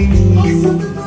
Awesome.